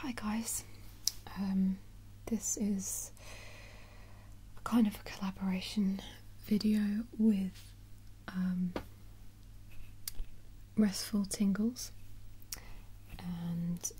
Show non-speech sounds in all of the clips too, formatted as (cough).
Hi guys, um, this is a kind of a collaboration video with um, Restful Tingles, and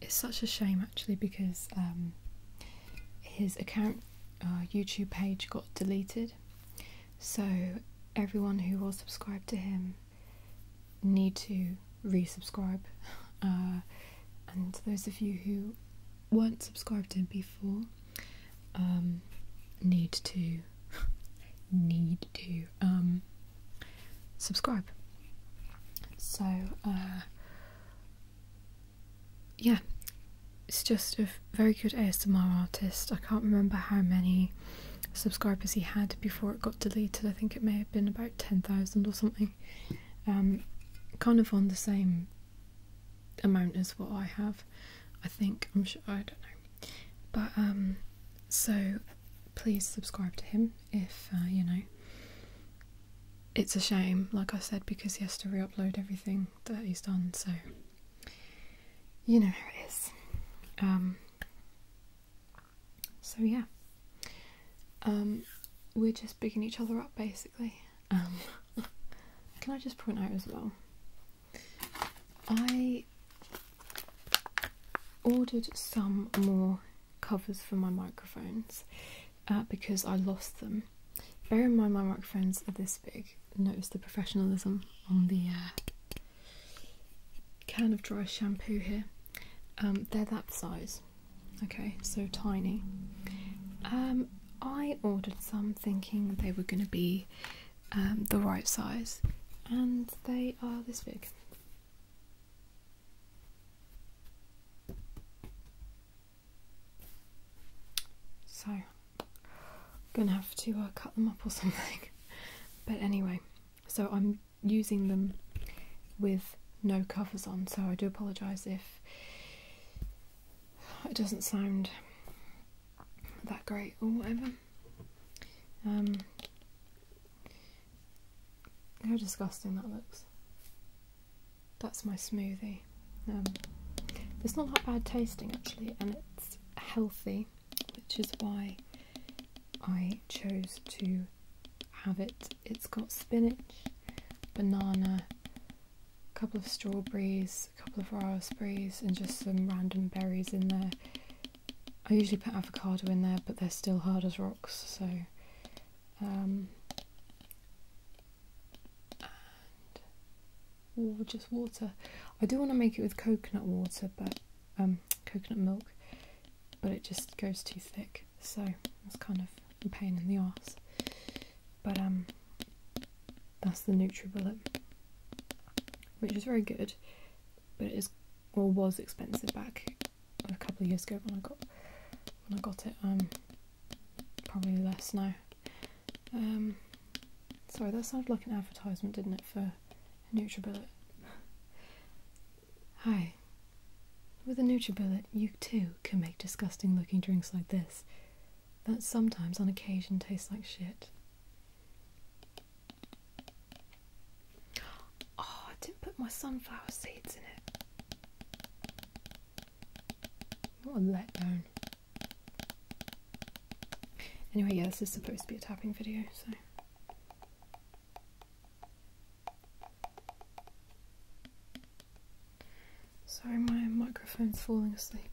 it's such a shame actually because um, his account uh, YouTube page got deleted, so everyone who was subscribed to him need to resubscribe. (laughs) Uh, and those of you who weren't subscribed to him before um, need to (laughs) need to um, subscribe. So uh, yeah, it's just a very good ASMR artist. I can't remember how many subscribers he had before it got deleted. I think it may have been about ten thousand or something. Um, kind of on the same amount as what I have. I think I'm sure I don't know, but um, so please subscribe to him if uh, you know. It's a shame, like I said, because he has to re-upload everything that he's done. So you know how it is. Um, so yeah, um, we're just bigging each other up basically. Um, (laughs) can I just point out as well? I ordered some more covers for my microphones uh, because I lost them. Bear in mind my microphones are this big. Notice the professionalism on the uh, can of dry shampoo here. Um, they're that size. Okay, so tiny. Um, I ordered some thinking they were going to be um, the right size, and they are this big. So, I'm gonna have to uh, cut them up or (laughs) something. But anyway, so I'm using them with no covers on, so I do apologise if it doesn't sound that great or whatever. Um, how disgusting that looks. That's my smoothie. Um, it's not that bad tasting actually, and it's healthy, which is why I chose to have it. It's got spinach, banana, a couple of strawberries, a couple of raspberries, and just some random berries in there. I usually put avocado in there, but they're still hard as rocks, so. Um, and just water. I do want to make it with coconut water, but um, coconut milk, but it just goes too thick, so it's kind of a pain in the ass. But um, that's the NutriBullet, which is very good, but it is or was expensive back a couple of years ago when I got when I got it. Um, probably less now. Um, sorry, that sounded like an advertisement, didn't it, for NutriBullet? Hi. With a NutriBullet, you too can make disgusting looking drinks like this that sometimes on occasion taste like shit. Oh, I didn't put my sunflower seeds in it. What a letdown. Anyway, yeah, this is supposed to be a tapping video, so. Sorry, my microphone's falling asleep.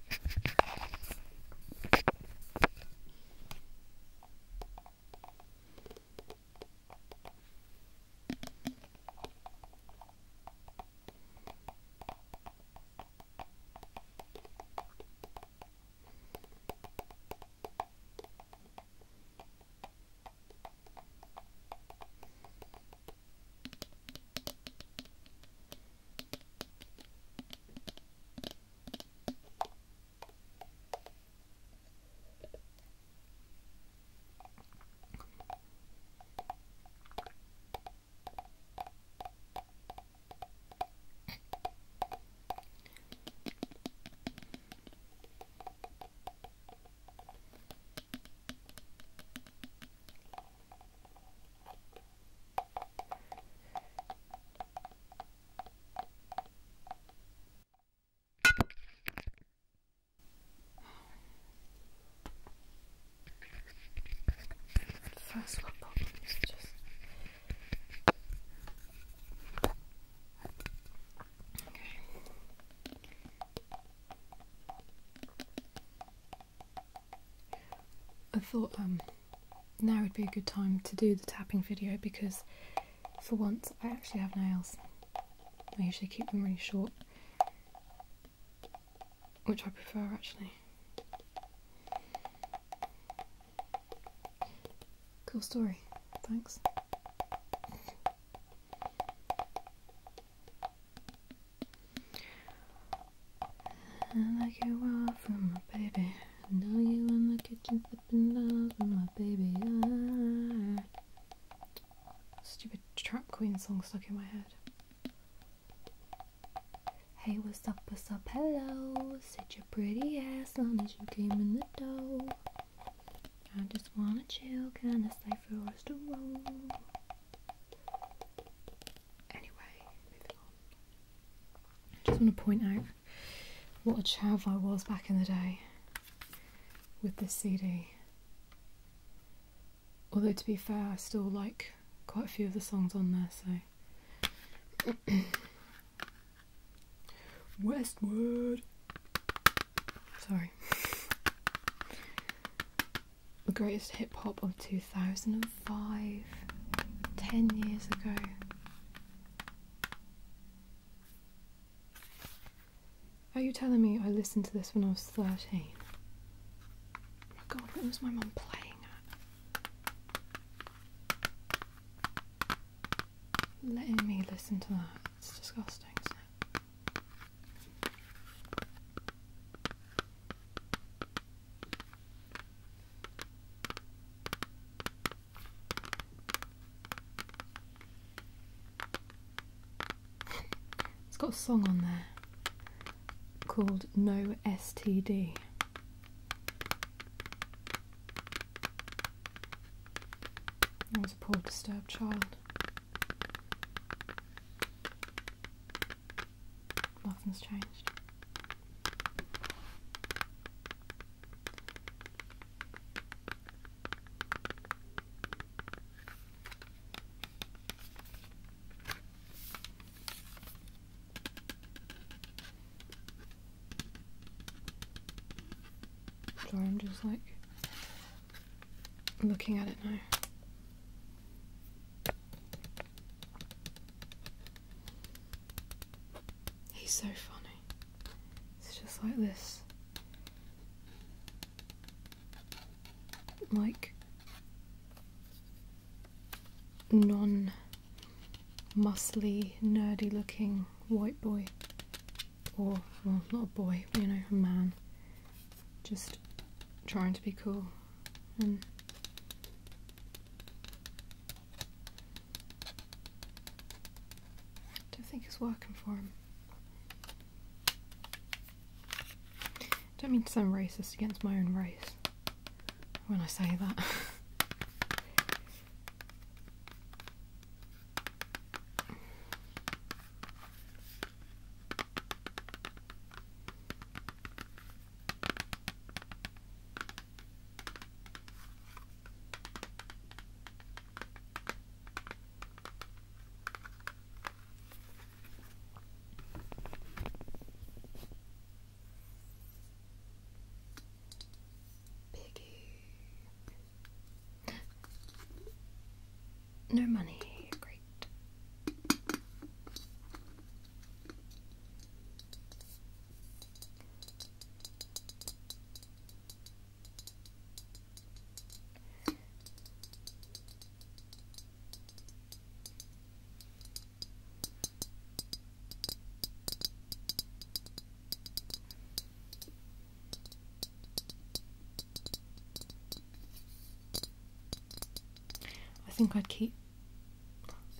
I thought um, now would be a good time to do the tapping video because for once I actually have nails. I usually keep them really short, which I prefer actually. Cool story, thanks. I like you all from my baby. Now you in the kitchen sipping love with my baby. Ah. Stupid song stuck in my head. Hey, what's up, what's up, hello? Sit your pretty ass on as you came in the door. I just wanna chill, kinda stay for us to roll. Anyway, moving on. I just want to point out what a chav I was back in the day with this CD. Although to be fair, I still like quite a few of the songs on there, so (coughs) Westwood! Sorry. The greatest hip hop of 2005. 10 years ago. Are you telling me I listened to this when I was 13? Oh my god, what was my mum playing at? Letting me listen to that. It's disgusting? (laughs) It's got a song on there called No STD. I was a poor disturbed child. Nothing's changed. Sorry, I'm just like looking at it now. He's so funny. It's just like this. Like non nerdy looking white boy. Or, well, not a boy, you know, a man. Just trying to be cool and don't think it's working for him. I Don't mean to sound racist against my own race when I say that. (laughs) No money. Great. I think I'd keep.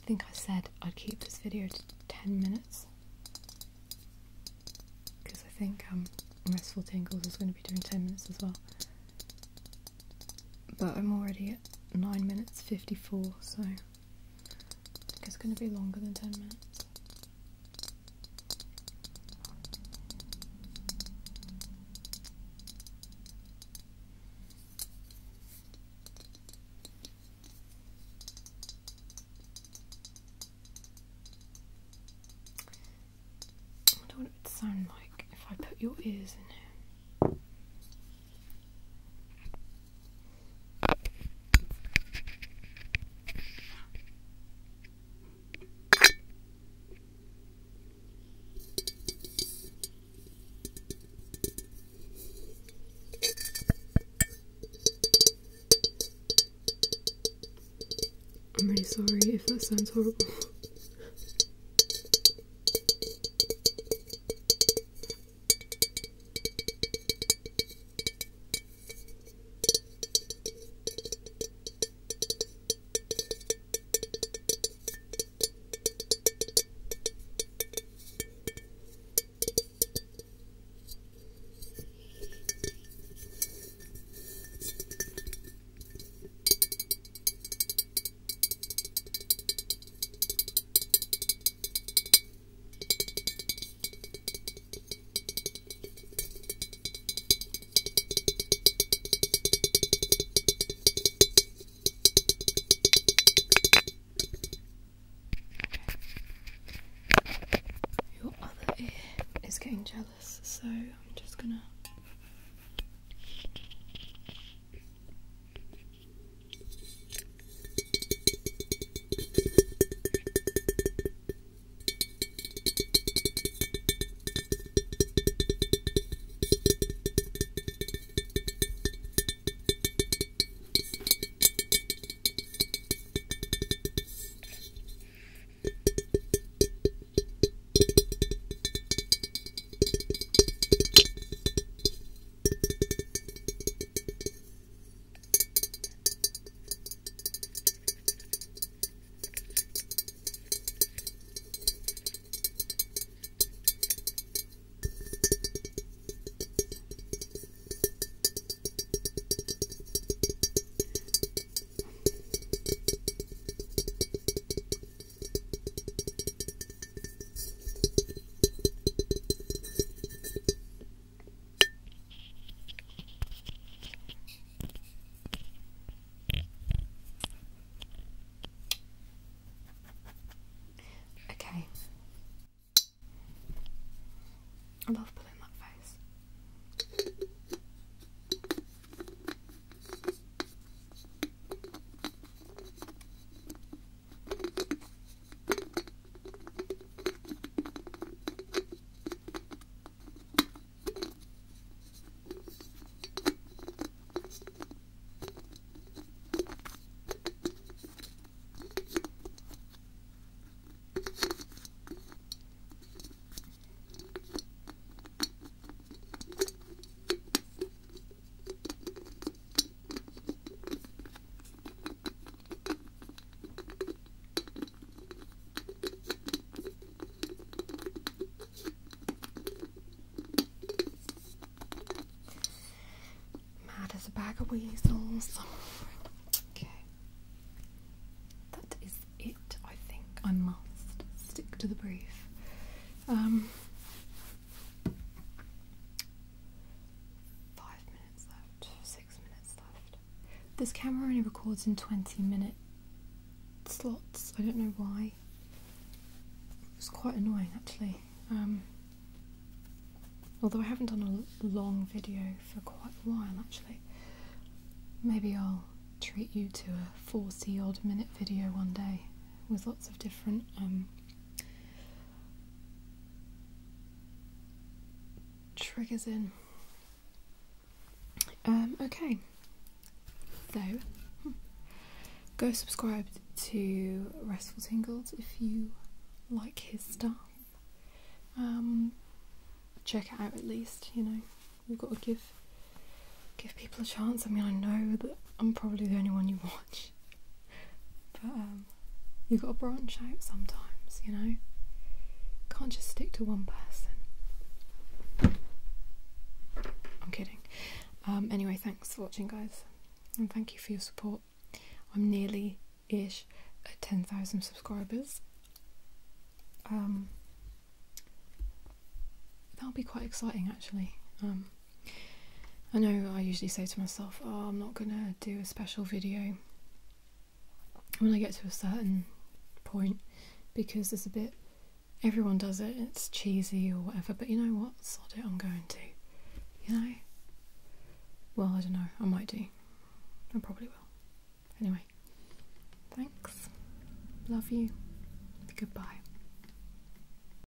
I think I said I'd keep this video to 10 minutes. Because I think um, Restful Tingles is going to be doing 10 minutes as well. But I'm already at 9 minutes 54, so I think it's going to be longer than 10 minutes. wonder what it would sound like if I put your ears in here. I'm really sorry if that sounds horrible. (laughs) bag of weasels. Okay. That is it, I think. I must stick to the brief. Um, five minutes left, six minutes left. This camera only records in 20 minute slots. I don't know why. It's quite annoying actually. Um, although I haven't done a long video for quite a while actually. Maybe I'll treat you to a 40 odd minute video one day with lots of different um, triggers in. Um, okay, so hmm, go subscribe to Restful Tingles if you like his stuff. Um, check it out at least. You know, we've got to give give people a chance. I mean, I know that I'm probably the only one you watch, but um, you've got to branch out sometimes. You know, can't just stick to one person. I'm kidding. Um, anyway, thanks for watching, guys, and thank you for your support. I'm nearly ish at 10,000 subscribers. Um, that'll be quite exciting actually. Um, I know I usually say to myself, oh, I'm not gonna do a special video when I get to a certain point because there's a bit, everyone does it, it's cheesy or whatever, but you know what? Sod it, I'm going to. You know? Well, I don't know, I might do. I probably will. Anyway, thanks. Love you. Goodbye.